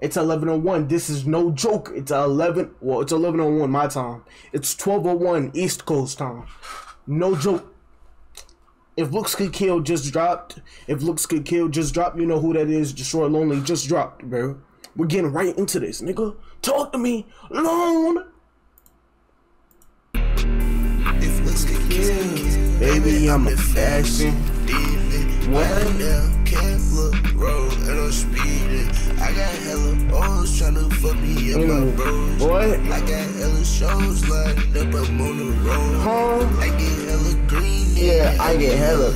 It's 11:01. This is no joke. It's 11. Well, it's 11:01 my time. It's 12:01 East Coast time. No joke. If looks could kill just dropped. If looks could kill just dropped. You know who that is. Destroy Lonely just dropped, bro. We're getting right into this, nigga. Talk to me, Lone. If looks could kill, Baby, I'm a fashion. Demon. Now, can't look road and I'm speeding. I got hella O's tryna fuck me up my Mm. bros. What? I got hella shows lined up, I'm on the road. Huh? I get hella green. Yeah, I get hella.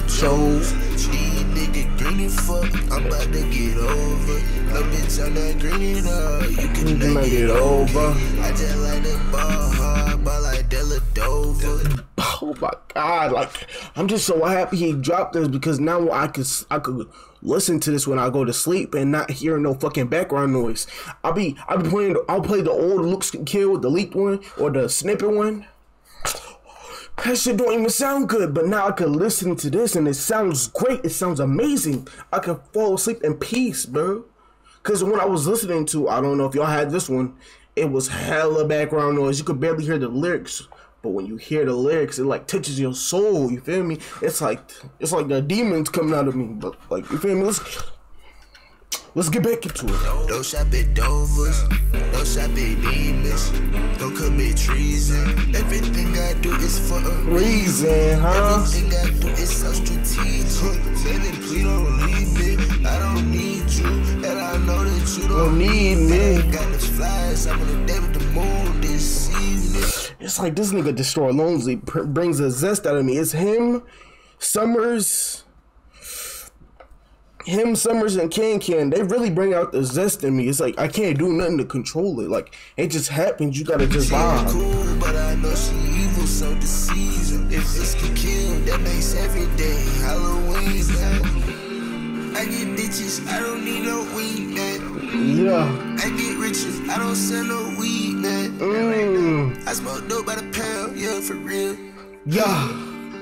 These Fuck, I'm about to get over. No bitch, I'm not green at all. You can You make make it it over. I just like the ball hard, ball like Della Dover. Oh my god! Like I'm just so happy he dropped this because now I could I could listen to this when I go to sleep and not hear no fucking background noise. I'll be I'll be playing I'll play the old Looks Kill, the leaked one or the snippet one. That shit don't even sound good, but now I can listen to this and it sounds great. It sounds amazing. I can fall asleep in peace, bro. Cause when I was listening to, I don't know if y'all had this one, it was hella background noise. You could barely hear the lyrics. But when you hear the lyrics, it like touches your soul. You feel me? It's like it's like the demons coming out of me. But like you feel me? Let's let's get back into it. Don't shop at Dover's, don't shop at Demons, don't commit treason. Everything I do is for a reason. Reason, huh? Everything I do is so strategic. Baby, please don't leave me. I don't need you, and I know that you Don't don't need me. Got the flies, I'm on a day with the moon this evening. It's like this nigga destroy Lonely pr- brings a zest out of me. It's him, Summers, him, Summers, and Can Can. They really bring out the zest in me. It's like I can't do nothing to control it. Like it just happens. You gotta just vibe. cool, but I know she evil, so deceiving. If this can kill, that makes every day Halloween. Man. I get bitches, I don't need no weed, man. Yeah. I get riches, I don't sell no weed, man. Mm. I smoke dope by the pound, yeah, for real. Yeah.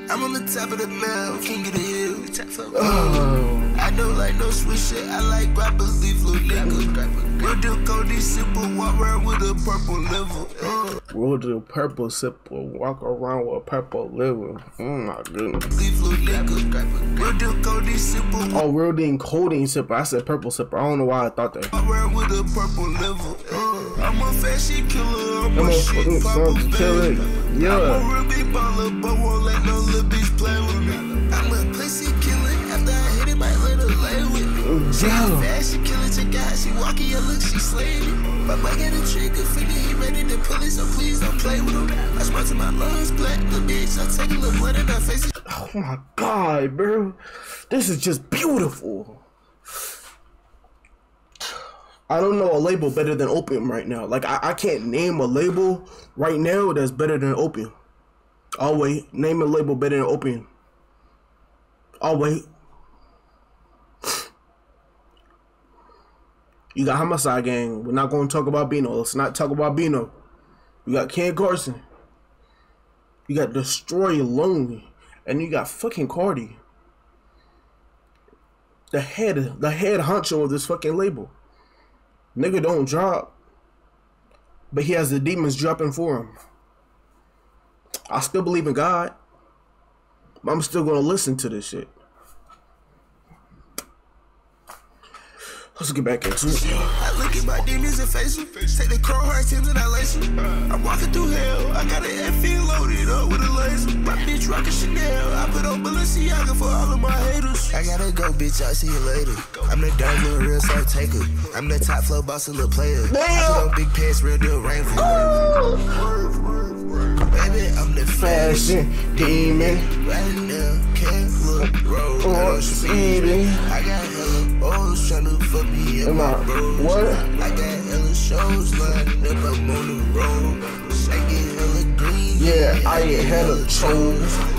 I'm on the top of the mountain, king of the hill. Oh. I don't like no switch shit, I like rappers, leave little nigga. Real deal, Cody, simple, walk around with a purple level. Uh. Roll the purple sipper, walk around with a purple liver. Oh my goodness. Leave little nigga. Real deal, simple, Oh, real dean codeine sipper. I said purple sipper. I don't know why I thought that. around with a purple level. Uh. I'm a fashion killer, I'm I'm a a shit fucking popper, son killer. baby. I'm a real big baller, but won't let no little bitch play with me. I'm a pussy killer, after I hit it, might let her lay with me. She a Yeah. killer, check out, she walking your look, she slaying. My got a trigger finger, he ready to pull it, so please don't play with him. I to my lungs, black, the bitch, I take a little blood in her face. Oh my god, bro. This is just beautiful. I don't know a label better than Opium right now. Like, I, I can't name a label right now that's better than Opium. I'll wait. Name a label better than Opium. I'll wait. You got Homixide Gang. We're not going to talk about Bino. Let's not talk about Bino. You got Ken Carson. You got Destroy Lonely. And you got fucking Carti. The head, the head honcho of this fucking label. Nigga don't drop. But he has the demons dropping for him. I still believe in God. But I'm still gonna listen to this shit. Let's get back into it. I look at my demons and face them. Take the chrome heart Timbs and I lace them. I'm walking through hell. I got an FE loaded up with a Chanel. I put on Balenciaga for all of my haters. I gotta go, bitch. I'll see you later. I'm the dog, little real soul taker. I'm the top flow boss, a little player. I put on big pants, real deal. Baby, I'm the fashion. Demon. Right now, can't look road. I Or speeding. I got hella tryna fuck me in my bros. what? I got hella shows lined up, I'm on the road. I get hella green. Yeah, I get hella chose.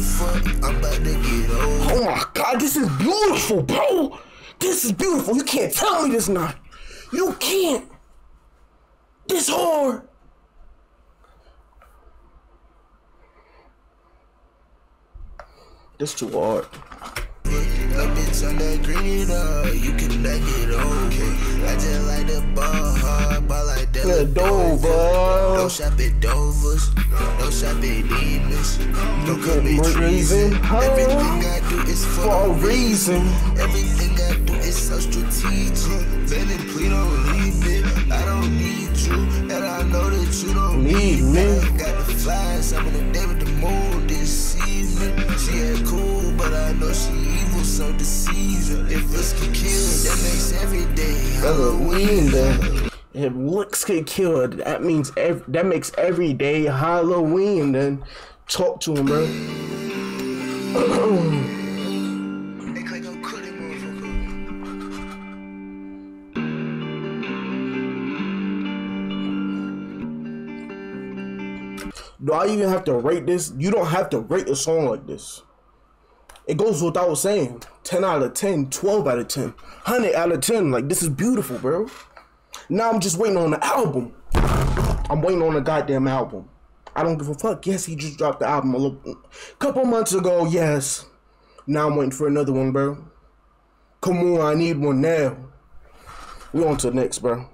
Fuck, I'm about to get old. Oh my god, this is beautiful, bro. This is beautiful. You can't tell me this not. You can't. This hard. This too hard. On that green you can over. I just like the ball hard, ball like. Don't shop at don't shop at Demons. Don't commit treason. Everything I do is for, a reason. Everything I do is so strategic. Baby, please don't leave me. I don't need you, and I know that you don't Need me. Got the flies, I'm in the day with the moon this evening. She ain't cool, but I know she evil, so deceiving. If looks can kill, that makes every day Halloween Halloween. Uh, if looks get killed, that means ev- that makes every day Halloween. Then talk to him, bro. Do I even have to rate this? You don't have to rate a song like this. It goes without saying. 10 out of 10, 12 out of 10, 100 out of 10. Like, this is beautiful, bro. Now I'm just waiting on the album. I'm waiting on the goddamn album. I don't give a fuck. Yes, he just dropped the album a little, couple months ago. Yes. Now I'm waiting for another one, bro. Come on, I need one now. We on to the next, bro.